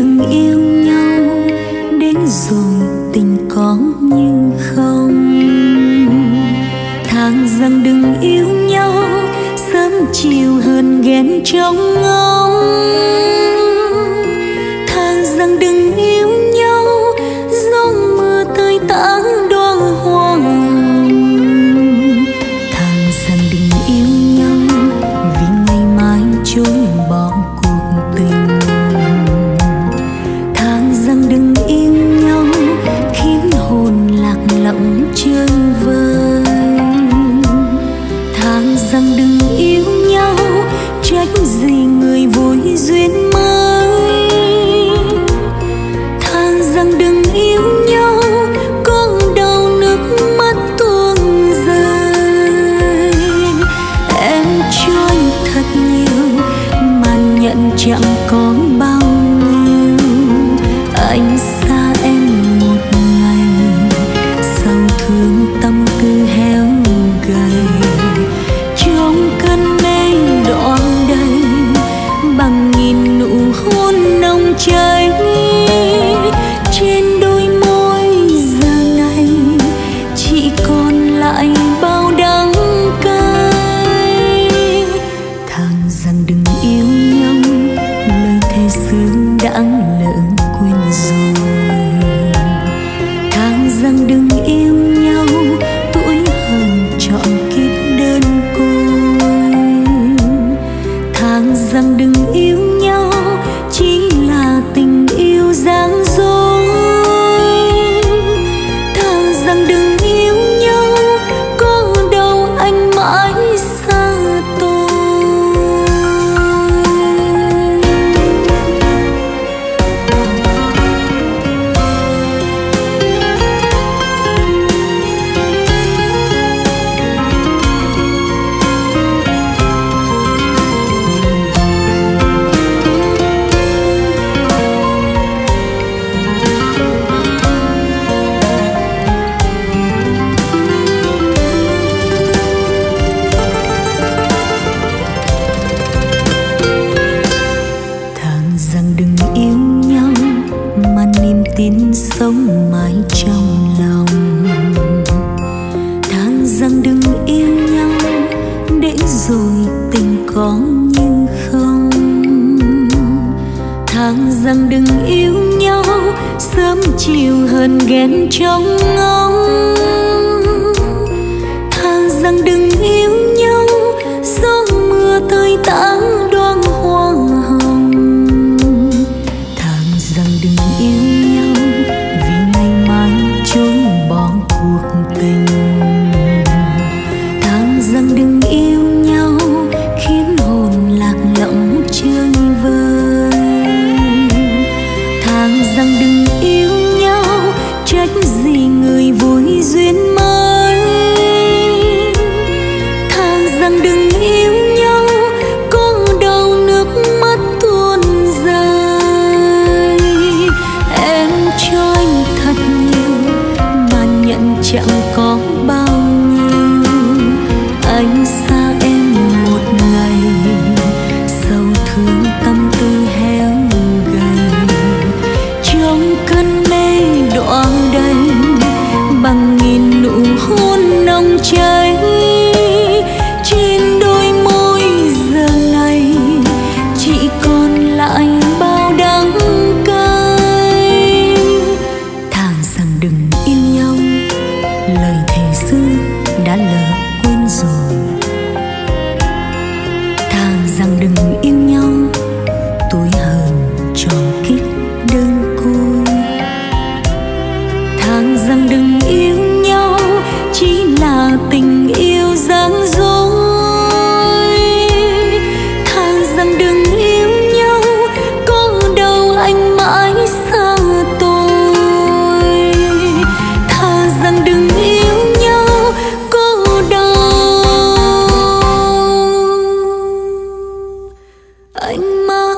đừng yêu nhau, đến rồi tình có như không. Thang rằng đừng yêu nhau, sớm chiều hơn ghen trong ngóng. chẳng có bao nhiêu. Anh sẽ nên sống mãi trong lòng. Tha rằng đừng yêu nhau, để rồi tình có nhưng không. Tha rằng đừng yêu nhau, sớm chiều hờn ghen trong ngóng. Tha rằng đừng tình. Thang rằng đừng yêu nhau, khiến hồn lạc lõng chưa vơi. Tháng rằng đừng yêu rằng đừng mênh